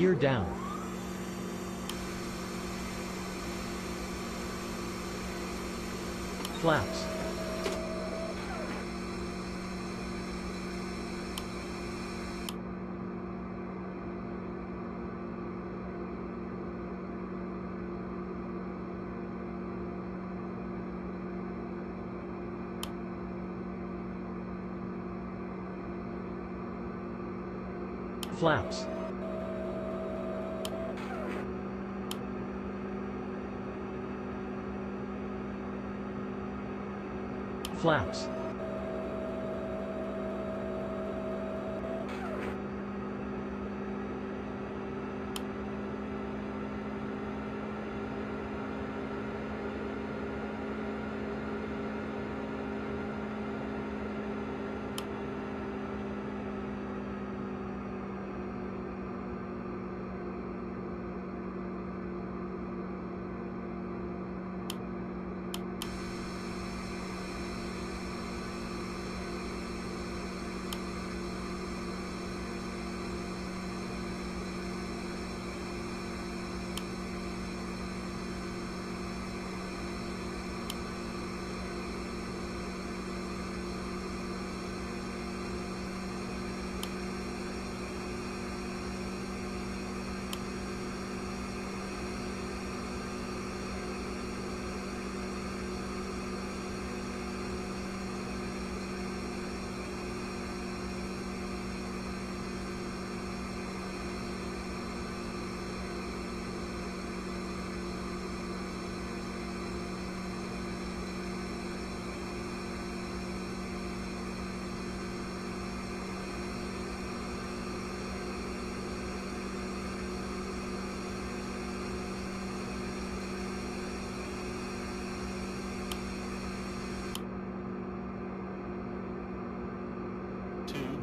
Gear down. Flaps. Flaps. Flaps.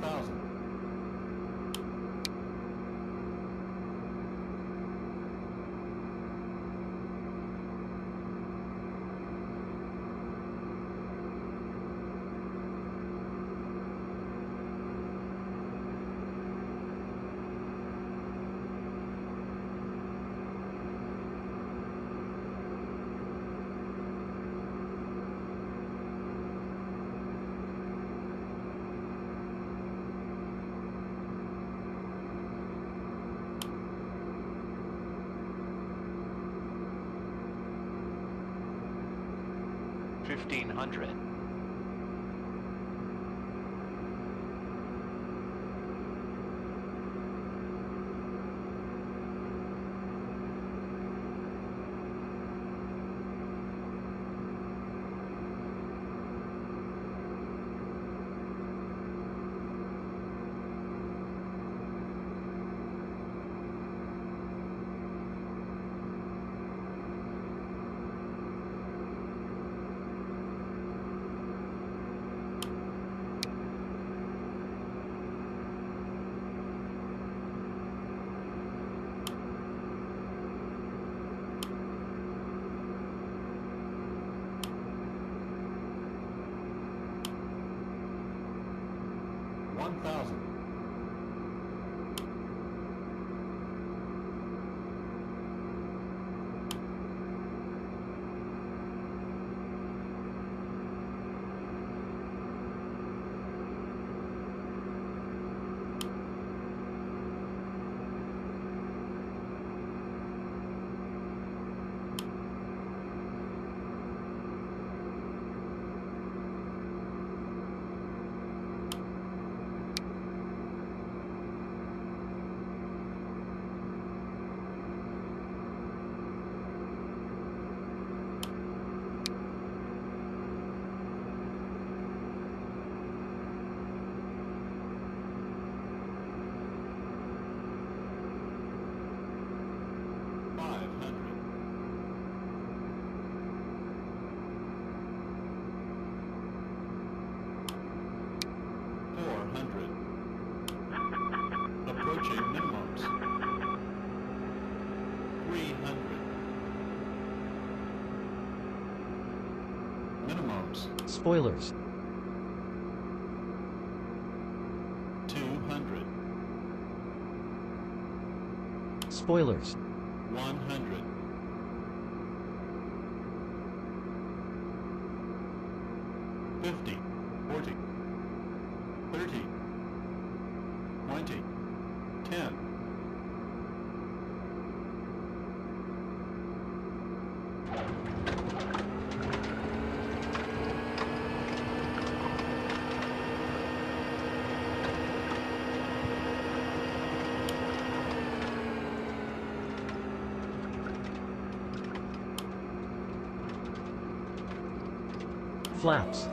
Thousand. 1500. Spoilers. Two hundred. Spoilers. 100. Flaps.